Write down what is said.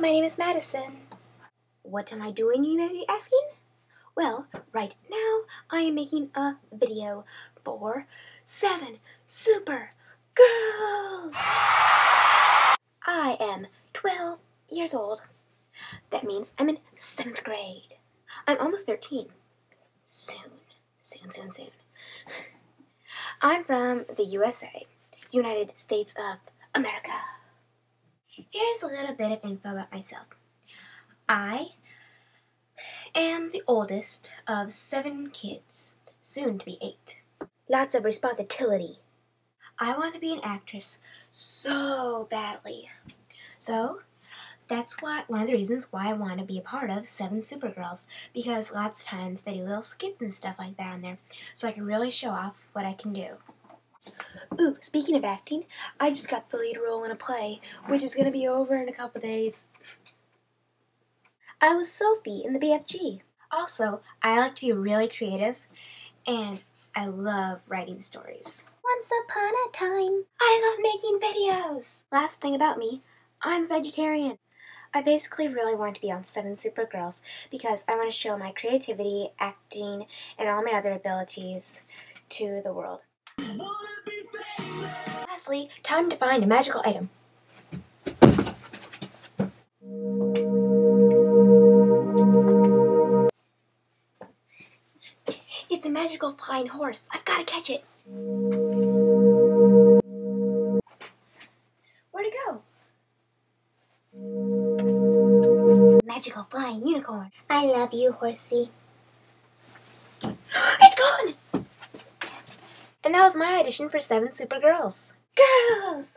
My name is Madison. What am I doing, you may be asking? Well, right now I am making a video for seven super girls. I am 12 years old. That means I'm in seventh grade. I'm almost 13. Soon, soon, soon, soon. I'm from the USA, United States of America. Here's a little bit of info about myself. I am the oldest of seven kids, soon to be eight. Lots of responsibility. I want to be an actress so badly. So, that's why one of the reasons why I want to be a part of Seven Supergirls because lots of times they do little skits and stuff like that on there, so I can really show off what I can do. Ooh, speaking of acting, I just got the lead role in a play, which is going to be over in a couple days. I was Sophie in the BFG. Also, I like to be really creative, and I love writing stories. Once upon a time, I love making videos. Last thing about me, I'm a vegetarian. I basically really want to be on Seven Supergirls because I want to show my creativity, acting, and all my other abilities to the world. Lastly, time to find a magical item. It's a magical flying horse. I've got to catch it. Where'd it go? Magical flying unicorn. I love you, horsey. it's gone! And that was my audition for Seven Supergirls. Girls!